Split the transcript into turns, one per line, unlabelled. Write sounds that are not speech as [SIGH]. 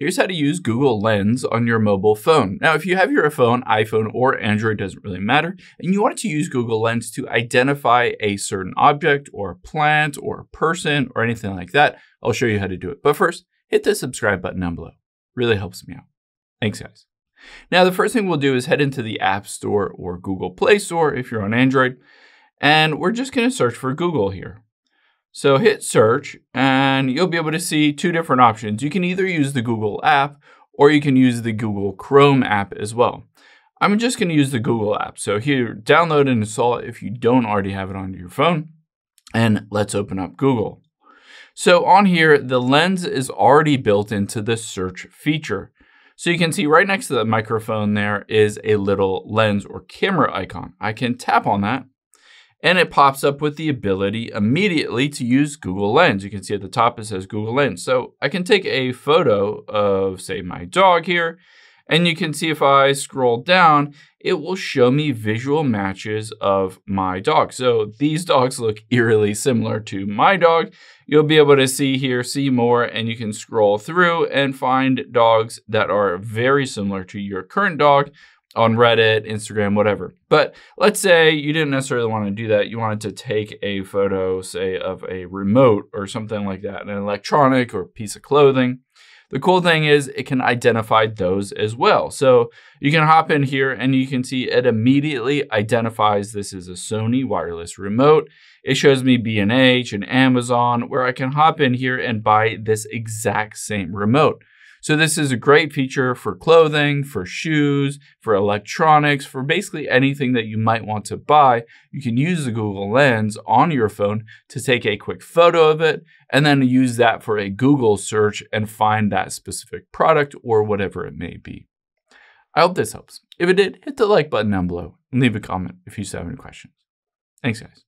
Here's how to use Google Lens on your mobile phone. Now, if you have your phone, iPhone or Android, doesn't really matter, and you want to use Google Lens to identify a certain object or a plant or a person or anything like that, I'll show you how to do it. But first, hit the subscribe button down below. Really helps me out. Thanks, guys. Now, the first thing we'll do is head into the App Store or Google Play Store if you're on Android, and we're just going to search for Google here. So hit search and you'll be able to see two different options. You can either use the Google app or you can use the Google Chrome app as well. I'm just going to use the Google app. So here, download and install it if you don't already have it on your phone. And let's open up Google. So on here, the lens is already built into the search feature. So you can see right next to the microphone there is a little lens or camera icon. I can tap on that and it pops up with the ability immediately to use Google Lens. You can see at the top it says Google Lens. So I can take a photo of, say, my dog here, and you can see if I scroll down, it will show me visual matches of my dog. So these dogs look [LAUGHS] eerily similar to my dog. You'll be able to see here, see more, and you can scroll through and find dogs that are very similar to your current dog on Reddit, Instagram, whatever. But let's say you didn't necessarily want to do that. You wanted to take a photo, say, of a remote or something like that, an electronic or piece of clothing. The cool thing is it can identify those as well. So you can hop in here and you can see it immediately identifies this is a Sony wireless remote. It shows me B&H and Amazon where I can hop in here and buy this exact same remote. So this is a great feature for clothing, for shoes, for electronics, for basically anything that you might want to buy. You can use the Google Lens on your phone to take a quick photo of it and then use that for a Google search and find that specific product or whatever it may be. I hope this helps. If it did, hit the like button down below and leave a comment if you still have any questions. Thanks, guys.